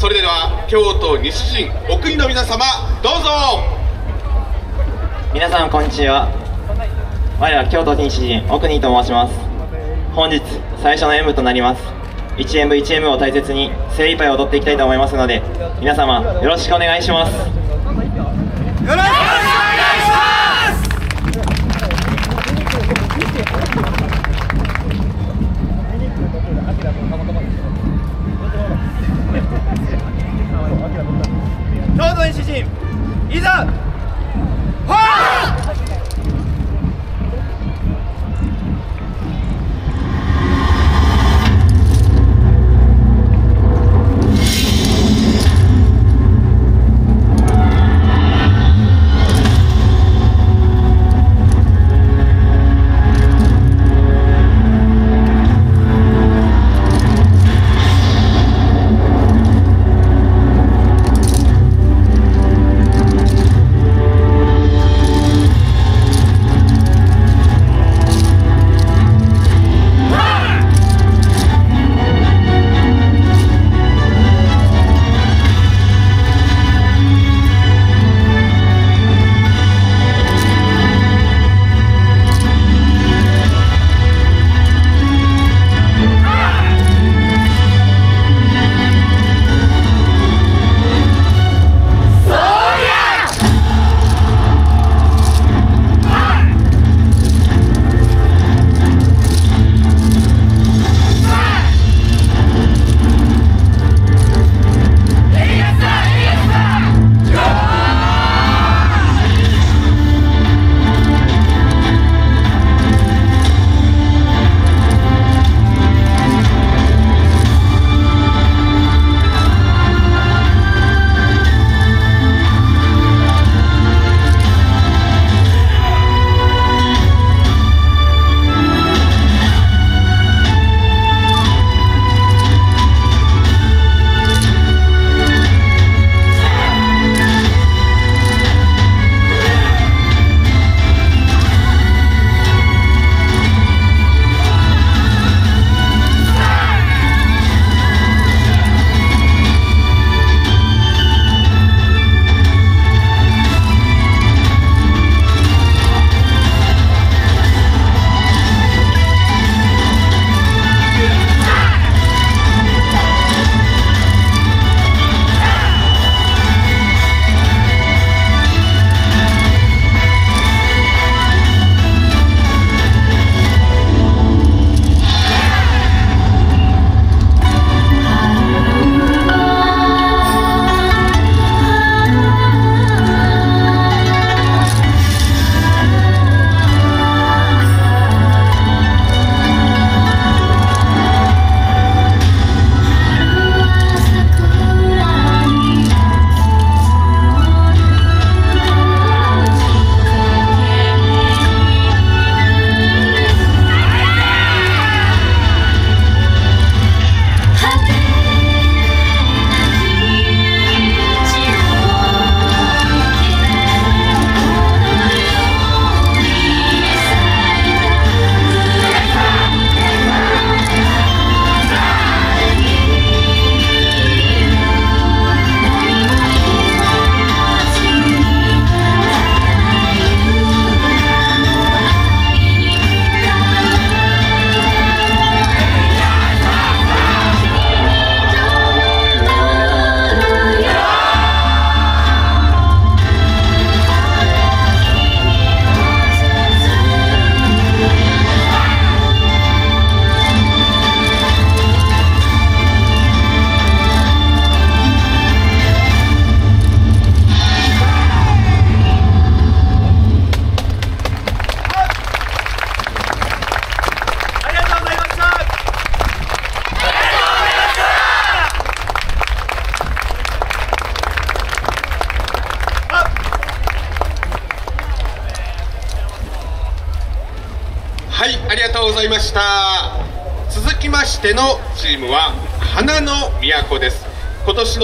それでは京都西陣奥井の皆様どうぞ。皆さんこんにちは。我ら京都西陣奥にと申します。本日最初の演舞となります。1演舞1演舞を大切に精一杯踊っていきたいと思いますので皆様よろしくお願いします。よろしくお願いしますはいありがとうございました。続きましてのチームは花の都です。今年の